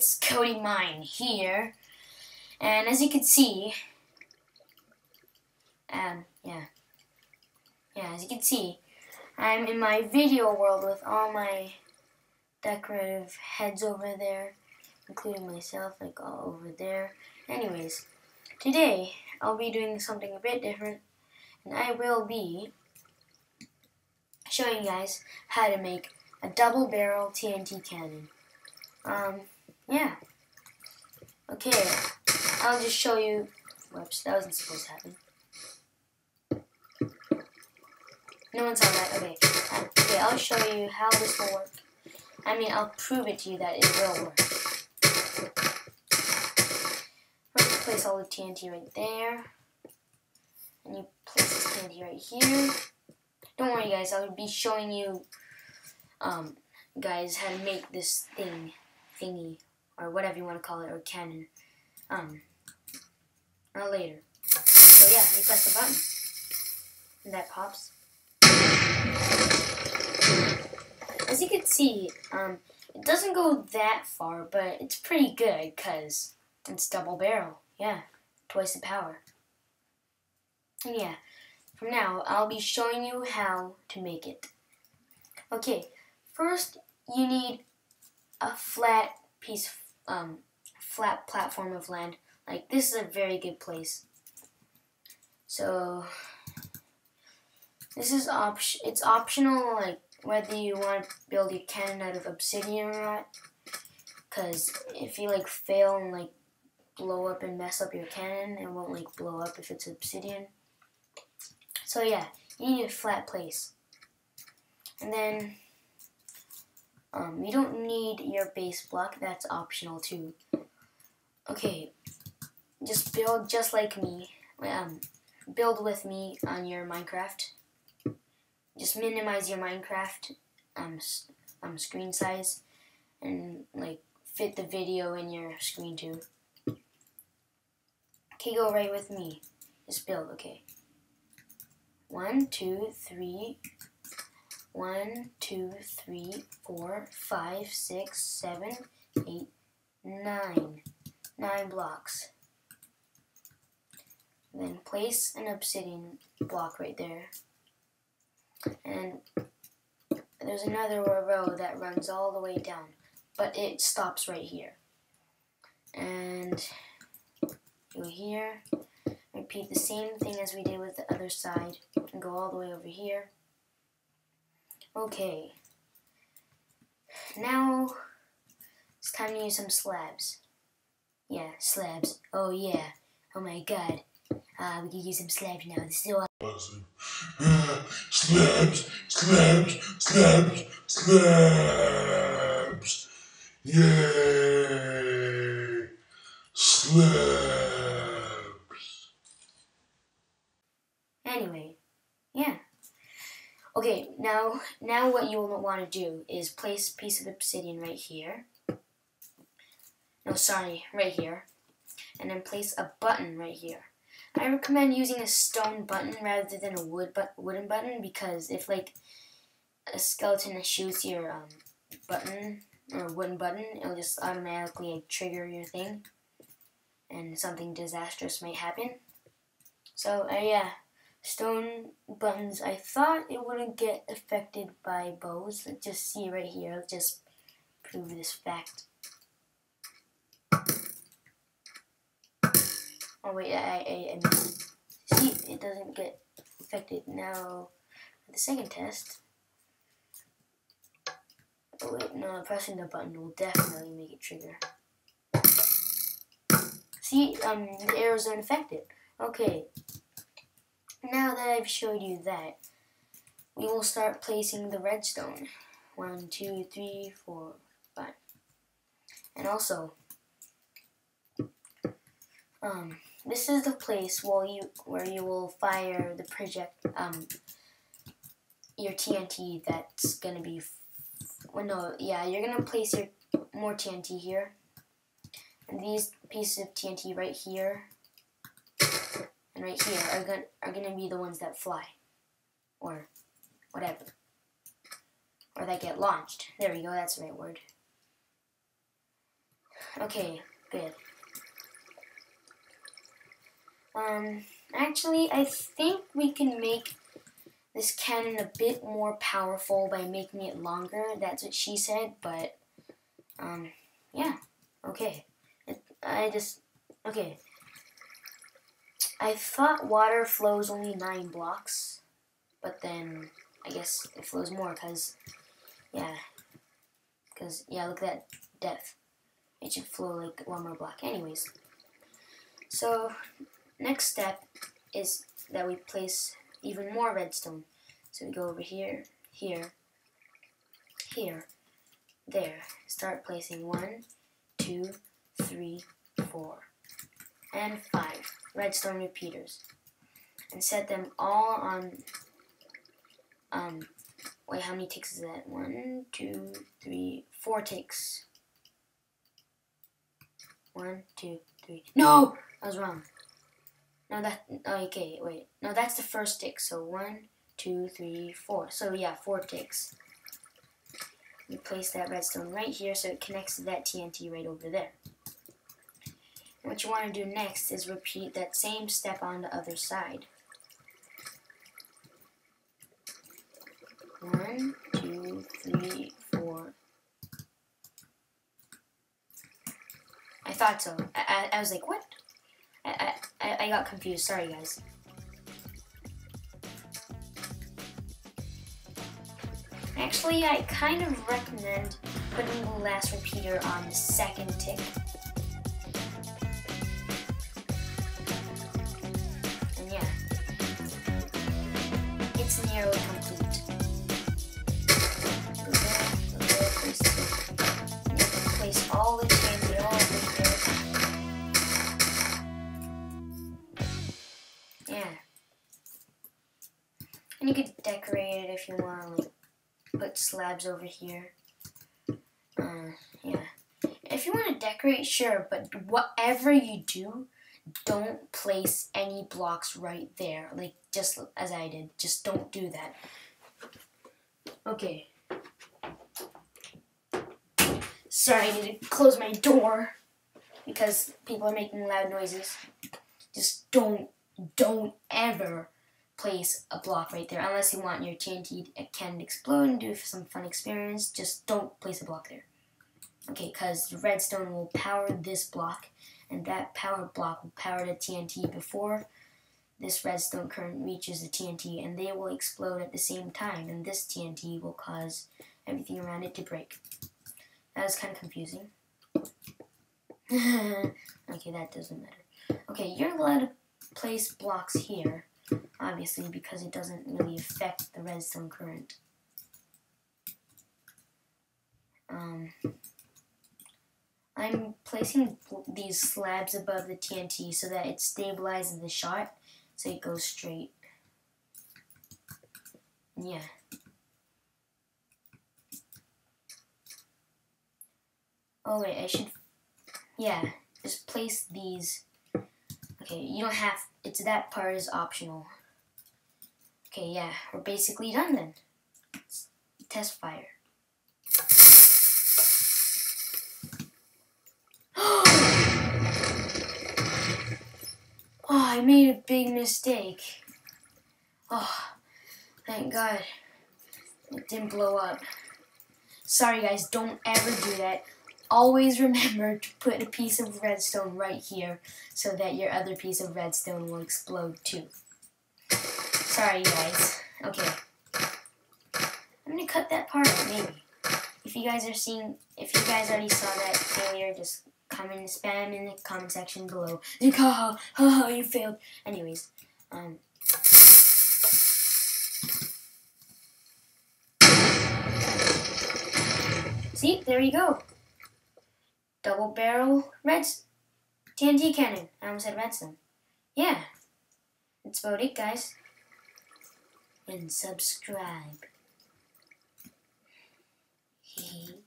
it's Kodymine here. And as you can see, um, yeah, yeah, as you can see, I'm in my video world with all my decorative heads over there, including myself, like all over there. Anyways, today I'll be doing something a bit different, and I will be showing you guys how to make a double barrel TNT cannon. Um, yeah. Okay, I'll just show you. Whoops, that wasn't supposed to happen. No one saw that. Okay. Okay, I'll show you how this will work. I mean, I'll prove it to you that it will work. First, place all the TNT right there. And you place this TNT right here. Don't worry, guys. I'll be showing you, um, guys, how to make this thing, thingy, or whatever you want to call it, or cannon, um, not later. So yeah, you press the button, and that pops. As you can see, um, it doesn't go that far, but it's pretty good because it's double barrel. Yeah, twice the power. And yeah, from now, I'll be showing you how to make it. Okay, first you need a flat piece, um, flat platform of land. Like, this is a very good place. So, this is op it's optional, like, whether you want to build your cannon out of obsidian or not. Because if you, like, fail and, like, blow up and mess up your cannon, it won't, like, blow up if it's obsidian. So, yeah, you need a flat place. And then, um, you don't need your base block, that's optional too. Okay, just build just like me. Um, build with me on your Minecraft just minimize your Minecraft um, um, screen size and like fit the video in your screen too. Okay, go right with me. Just build, okay. One, two, three, one, two, three, four, five, six, seven, eight, nine. Nine blocks. Then place an obsidian block right there. And there's another row that runs all the way down, but it stops right here. And go here, repeat the same thing as we did with the other side, and go all the way over here. Okay, now it's time to use some slabs. Yeah, slabs. Oh yeah. Oh my god. Uh, we can use some slabs now. This is all Awesome. slabs, slabs, slabs, slabs. Yay! Slabs. Anyway, yeah. Okay, now now what you'll want to do is place a piece of obsidian right here. No, sorry, right here. And then place a button right here. I recommend using a stone button rather than a wood but wooden button because if like a skeleton shoots your um, button or wooden button, it'll just automatically like, trigger your thing, and something disastrous might happen. So uh, yeah, stone buttons. I thought it wouldn't get affected by bows. Let's just see right here. Let's just prove this fact. Oh wait, I, I, I See, it doesn't get affected. Now, the second test. Oh wait, no, pressing the button will definitely make it trigger. See, um, the arrows aren't affected. Okay, now that I've showed you that, we will start placing the redstone. One, two, three, four, five. And also, um, this is the place where you where you will fire the project um your TNT that's gonna be well no yeah you're gonna place your more TNT here and these pieces of TNT right here and right here are gonna are gonna be the ones that fly or whatever or that get launched there we go that's the right word Okay, good. Um, actually, I think we can make this cannon a bit more powerful by making it longer. That's what she said, but, um, yeah, okay. I just, okay. I thought water flows only nine blocks, but then I guess it flows more because, yeah, because, yeah, look at that depth. It should flow like one more block. Anyways, so next step is that we place even more redstone. So we go over here, here, here, there. Start placing one, two, three, four, and five redstone repeaters. And set them all on, um, wait, how many ticks is that? One, two, three, four ticks. One, two, three. No! I was wrong. No, that, okay, wait. No, that's the first tick. So one, two, three, four. So yeah, four ticks. You place that redstone right here so it connects to that TNT right over there. What you want to do next is repeat that same step on the other side. One, two, three, four. I thought so. I, I, I was like, what? I, I, I got confused. Sorry, guys. Actually, I kind of recommend putting the last repeater on the second tick. Nearly complete. Place. All the all. Yeah. And you could decorate it if you want, like put slabs over here. Uh, yeah. If you want to decorate, sure, but whatever you do, don't place any blocks right there. Like, just as I did. Just don't do that. Okay. Sorry, I need to close my door because people are making loud noises. Just don't, don't ever place a block right there. Unless you want your TNT can explode and do some fun experience, just don't place a block there. Okay, because the redstone will power this block, and that power block will power the TNT before this redstone current reaches the TNT, and they will explode at the same time, and this TNT will cause everything around it to break. That was kind of confusing. okay, that doesn't matter. Okay, you're allowed to place blocks here obviously because it doesn't really affect the redstone current. Um, I'm placing these slabs above the TNT so that it stabilizes the shot so it goes straight. Yeah. Oh wait, I should, yeah, just place these Okay, you don't have, it's that part is optional. Okay, yeah, we're basically done then. Test fire. oh, I made a big mistake. Oh, thank God it didn't blow up. Sorry guys, don't ever do that always remember to put a piece of redstone right here so that your other piece of redstone will explode too. Sorry guys. Okay. I'm gonna cut that part maybe. If you guys are seeing, if you guys already saw that failure, just comment spam in the comment section below. Like, ha ha, you failed. Anyways, um. See, there you go double barrel red TNT cannon. I almost said redstone. Yeah, that's about it, guys. And subscribe. Hee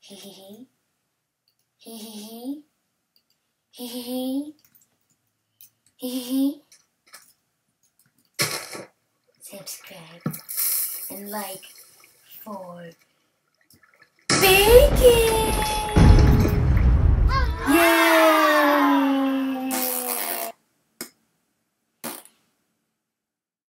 hee Subscribe and like for baking!